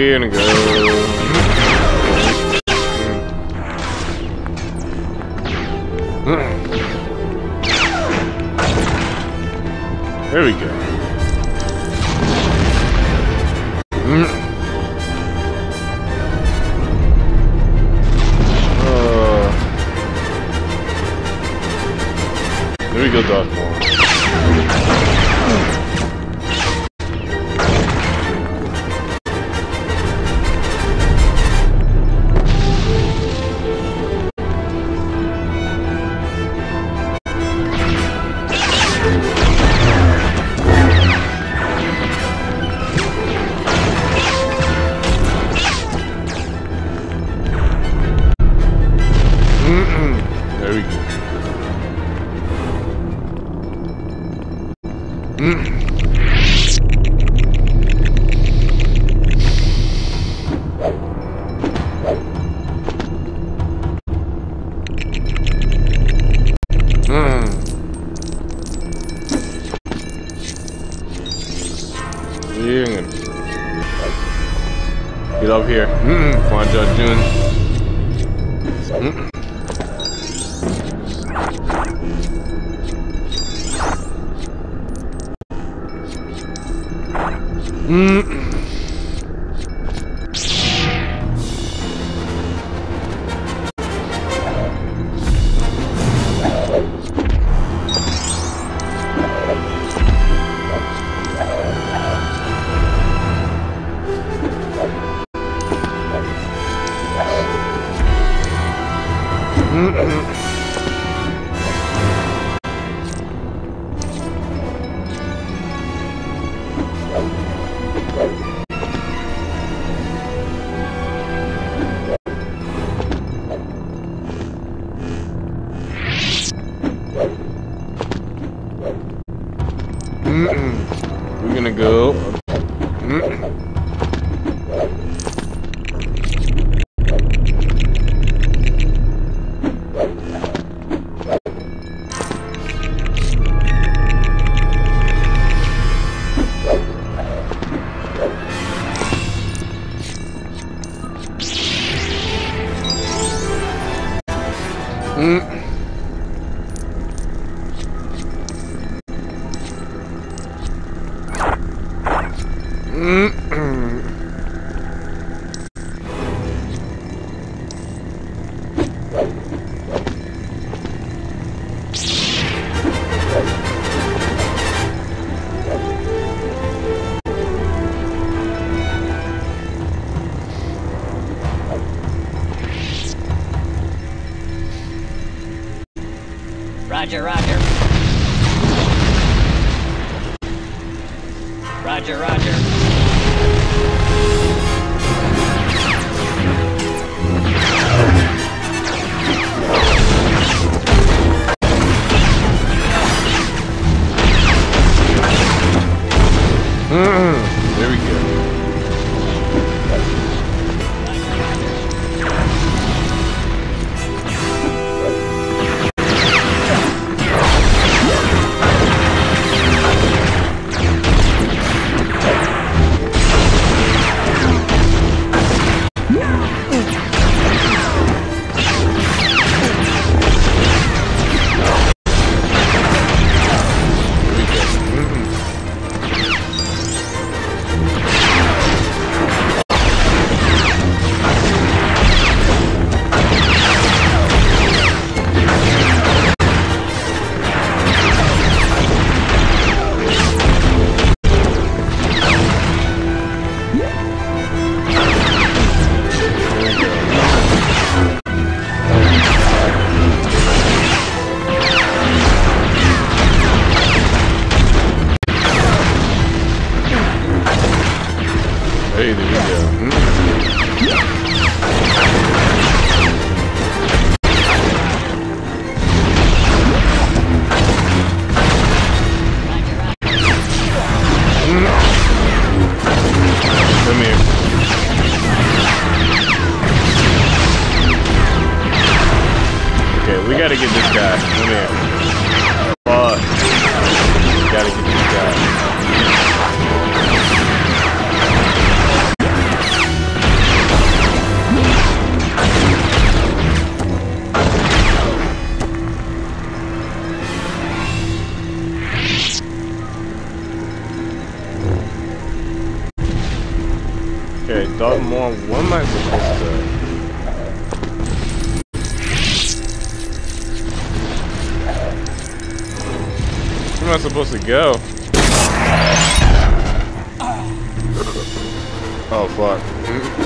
We're gonna go. There we go. Mm-hmm. Mm -mm. We're gonna go. Mm Mm-mm. Roger, roger. More. What am I supposed to? Where am I supposed to go? Oh fuck.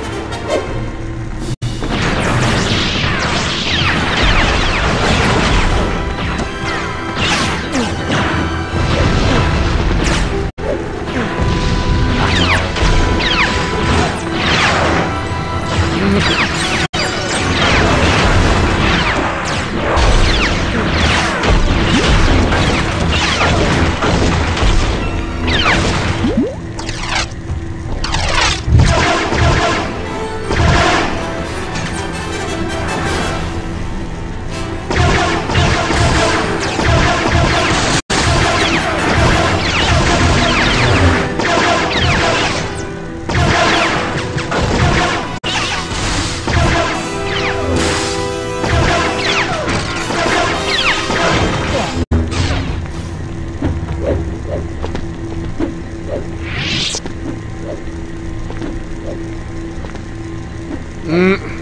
嗯。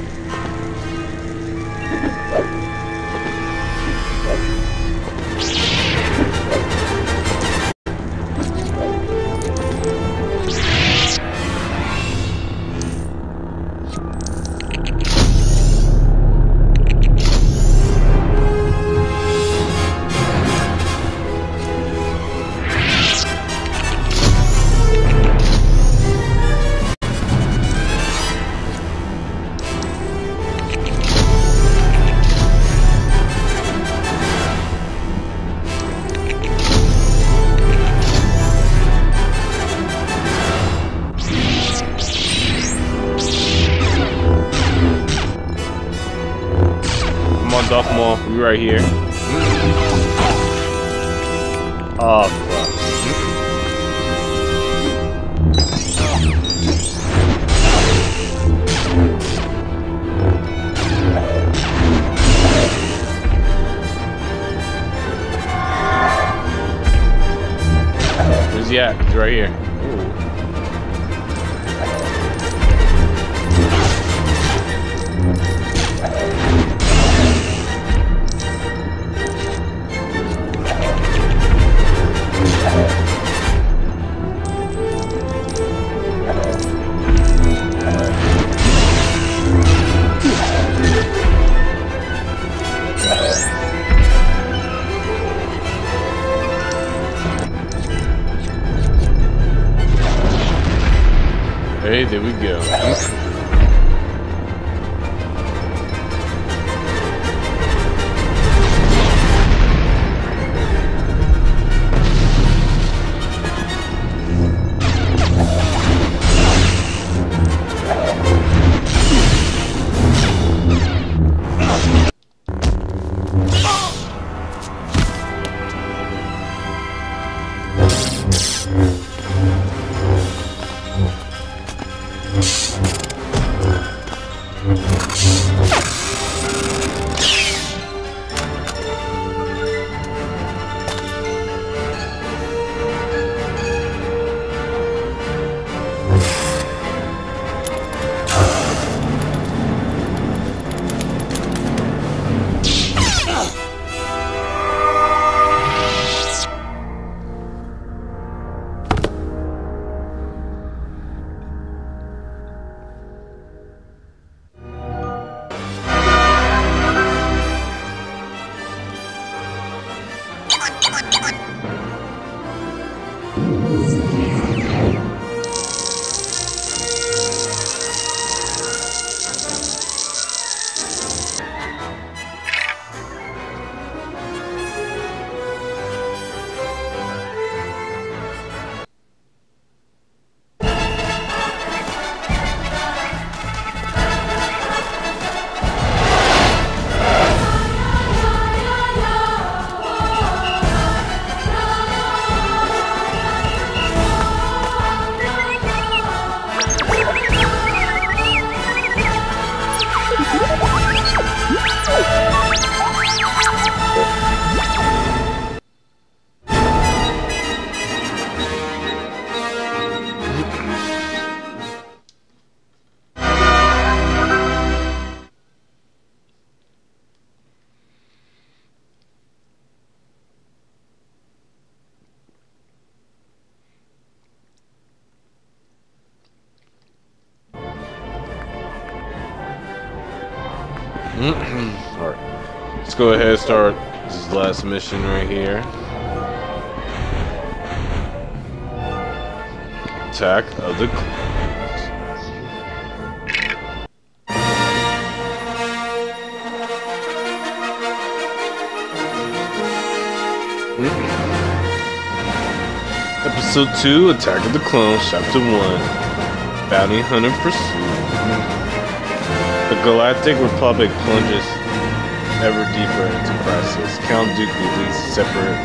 Maul. We right here. Oh fuck. Where's he at? He's right here. Hey, Mm-hmm. Alright. Let's go ahead and start this last mission right here. Attack of the mm-hmm. Episode 2 Attack of the Clones, Chapter 1 Bounty Hunter Pursuit. Galactic Republic plunges ever deeper into crisis. Count Dooku leads a separate,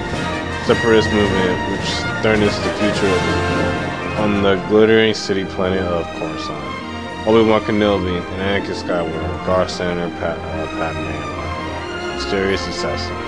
separatist movement which threatens the future of, the on the glittering city planet of Coruscant. Obi-Wan Kenobi and Anakin Skywalker, Gar Senator Pat, uh, mysterious assassin.